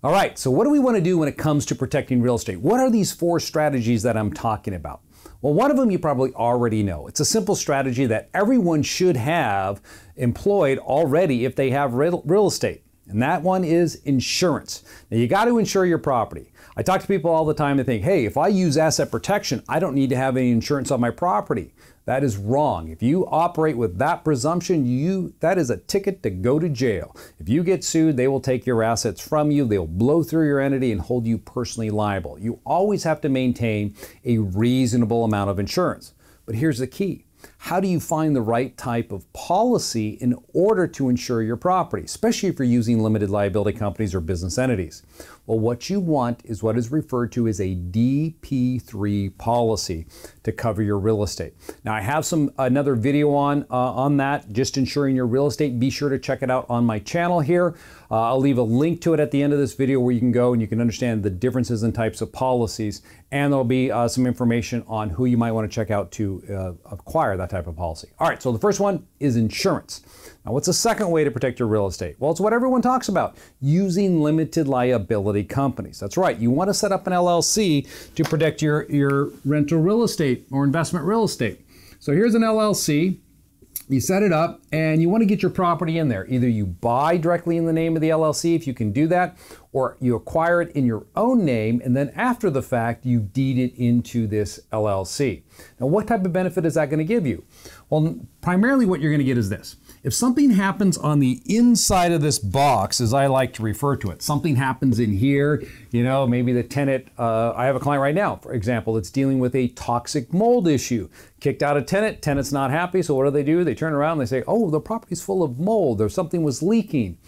All right, so what do we want to do when it comes to protecting real estate? What are these four strategies that I'm talking about? Well, one of them you probably already know. It's a simple strategy that everyone should have employed already if they have real, estate. And that one is insurance. Now, you got to insure your property. I talk to people all the time and think, hey, if I use asset protection, I don't need to have any insurance on my property. That is wrong. If you operate with that presumption, you that is a ticket to go to jail. If you get sued, they will take your assets from you, they'll blow through your entity and hold you personally liable. You always have to maintain a reasonable amount of insurance. But here's the key. How do you find the right type of policy in order to insure your property, especially if you're using limited liability companies or business entities? Well, what you want is what is referred to as a DP3 policy to cover your real estate. Now, I have some another video on uh, on that, just insuring your real estate. Be sure to check it out on my channel here. Uh, I'll leave a link to it at the end of this video where you can go and you can understand the differences in types of policies, and there'll be uh, some information on who you might want to check out to uh, acquire that type of policy. All right, so the first one is insurance. Now, what's the second way to protect your real estate? Well, it's what everyone talks about using limited liability companies. That's right, you want to set up an LLC to protect your, your rental real estate or investment real estate. So here's an LLC. You set it up and you want to get your property in there. Either you buy directly in the name of the LLC if you can do that, or you acquire it in your own name and then after the fact you deed it into this LLC. Now, what type of benefit is that going to give you? Well, primarily what you're going to get is this. If something happens on the inside of this box, as I like to refer to it, something happens in here, you know, maybe the tenant, uh, I have a client right now, for example, that's dealing with a toxic mold issue. Kicked out a tenant, tenant's not happy, so what do they do? They turn around and they say, oh, the property's full of mold, or something was leaking.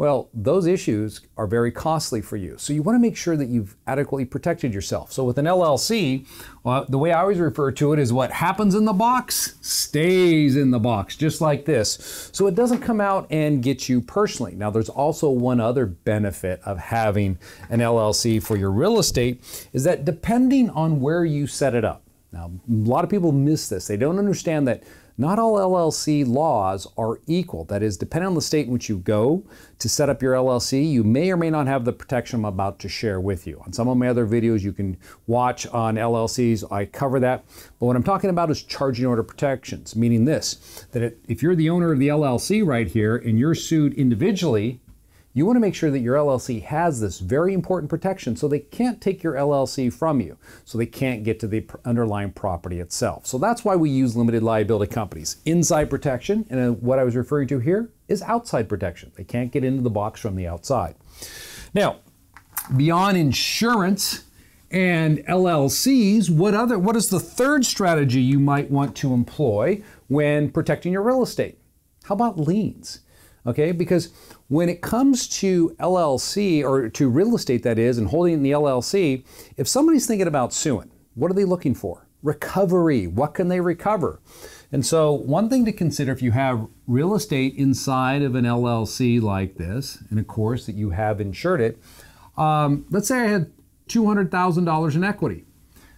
Well, those issues are very costly for you. So you want to make sure that you've adequately protected yourself. So with an LLC, uh, the way I always refer to it is what happens in the box stays in the box, just like this. So it doesn't come out and get you personally. Now, there's also one other benefit of having an LLC for your real estate is that depending on where you set it up, now, a lot of people miss this. They don't understand that not all LLC laws are equal. That is, depending on the state in which you go to set up your LLC, you may or may not have the protection I'm about to share with you. On some of my other videos you can watch on LLCs, I cover that. But what I'm talking about is charging order protections, meaning this, that if you're the owner of the LLC right here and you're sued individually, you want to make sure that your LLC has this very important protection so they can't take your LLC from you, so they can't get to the underlying property itself. So that's why we use limited liability companies. Inside protection, and what I was referring to here is outside protection. They can't get into the box from the outside. Now, beyond insurance and LLCs, what other what is the third strategy you might want to employ when protecting your real estate? How about liens? Okay, because when it comes to LLC or to real estate, that is, and holding in the LLC, if somebody's thinking about suing, what are they looking for? Recovery. What can they recover? And so, one thing to consider if you have real estate inside of an LLC like this, and of course that you have insured it, um, let's say I had $200,000 in equity.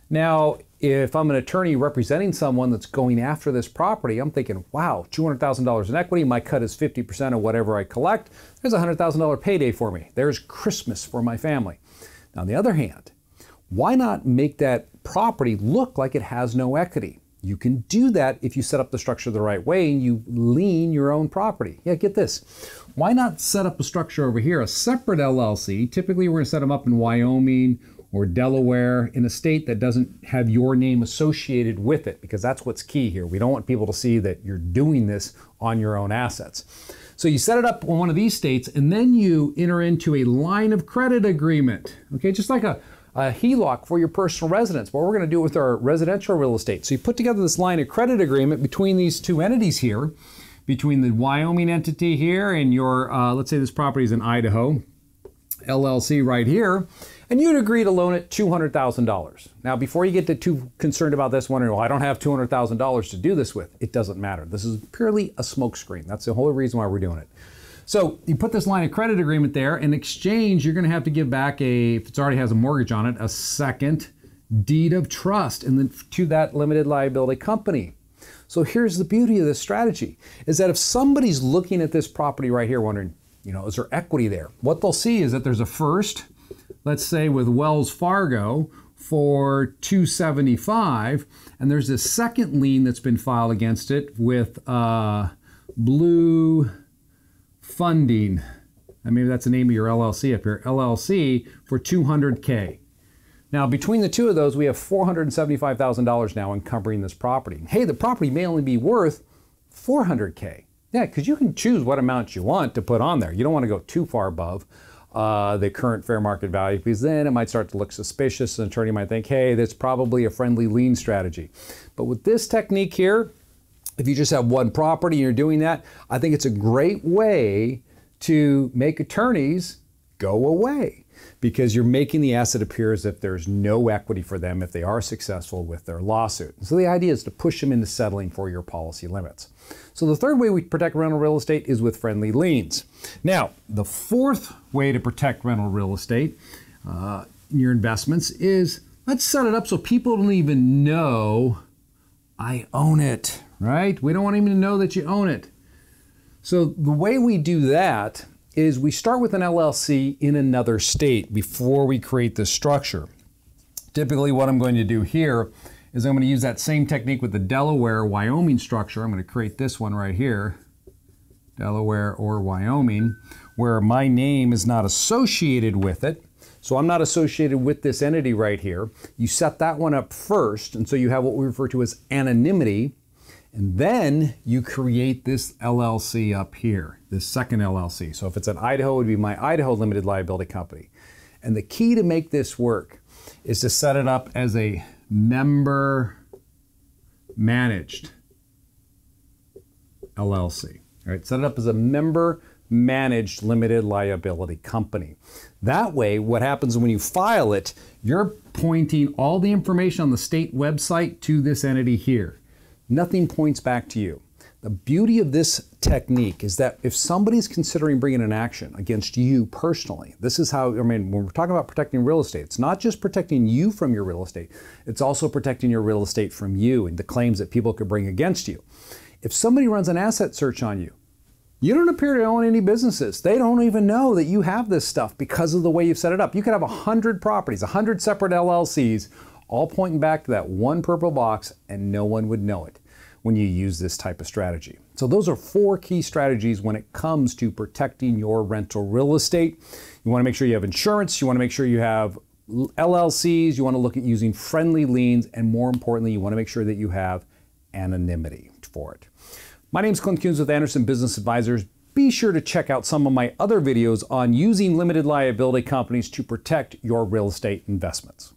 Now, if I'm an attorney representing someone that's going after this property, I'm thinking, wow, $200,000 in equity, my cut is 50% of whatever I collect. There's a $100,000 payday for me. There's Christmas for my family. Now, on the other hand, why not make that property look like it has no equity? You can do that if you set up the structure the right way and you lien your own property. Yeah, get this. Why not set up a structure over here, a separate LLC? Typically, we're going to set them up in Wyoming or Delaware in a state that doesn't have your name associated with it, because that's what's key here. We don't want people to see that you're doing this on your own assets. So you set it up in one of these states, and then you enter into a line of credit agreement, okay, just like a, a HELOC for your personal residence. But we're going to do it with our residential real estate. So you put together this line of credit agreement between these two entities here, between the Wyoming entity here and your, uh, let's say this property is in Idaho, LLC right here and you'd agree to loan it $200,000. Now, before you get too concerned about this, wondering, well, I don't have $200,000 to do this with, it doesn't matter. This is purely a smokescreen. That's the whole reason why we're doing it. So you put this line of credit agreement there. In exchange, you're going to have to give back a, if it already has a mortgage on it, a second deed of trust and then to that limited liability company. So here's the beauty of this strategy is that if somebody's looking at this property right here wondering, You know, is there equity there? What they'll see is that there's a first, let's say with Wells Fargo for 275, and there's this second lien that's been filed against it with uh, Blue Funding. And maybe that's the name of your LLC up here, LLC for 200K. Now, between the two of those, we have $475,000 now encumbering this property. Hey, the property may only be worth 400K. Yeah, because you can choose what amount you want to put on there. You don't want to go too far above uh, the current fair market value because then it might start to look suspicious. An attorney might think, hey, that's probably a friendly lien strategy. But with this technique here, if you just have one property and you're doing that, I think it's a great way to make attorneys go away because you're making the asset appear as if there's no equity for them if they are successful with their lawsuit. So the idea is to push them into settling for your policy limits. So the third way we protect rental real estate is with friendly liens. Now, the fourth way to protect rental real estate, uh, your investments, is let's set it up so people don't even know I own it, right? We don't want even to know that you own it. So the way we do that is we start with an LLC in another state before we create the structure. Typically what I'm going to do here is I'm going to use that same technique with the Delaware Wyoming structure. I'm going to create this one right here, Delaware or Wyoming, where my name is not associated with it. So I'm not associated with this entity right here. You set that one up first, and so you have what we refer to as anonymity. And then you create this LLC up here, this second LLC. So if it's in Idaho, it would be my Idaho Limited Liability Company. And the key to make this work is to set it up as a member managed LLC. All right, set it up as a member managed limited liability company. That way, what happens when you file it, you're pointing all the information on the state website to this entity here nothing points back to you. The beauty of this technique is that if somebody's considering bringing an action against you personally, this is how, I mean, when we're talking about protecting real estate, it's not just protecting you from your real estate, it's also protecting your real estate from you and the claims that people could bring against you. If somebody runs an asset search on you, you don't appear to own any businesses. They don't even know that you have this stuff because of the way you've set it up. You could have 100 properties, 100 separate LLCs, all pointing back to that one purple box, and no one would know it when you use this type of strategy. So those are four key strategies when it comes to protecting your rental real estate. You want to make sure you have insurance, you want to make sure you have LLCs, you want to look at using friendly liens, and more importantly, you want to make sure that you have anonymity for it. My name is Clint Coons with Anderson Business Advisors. Be sure to check out some of my other videos on using limited liability companies to protect your real estate investments.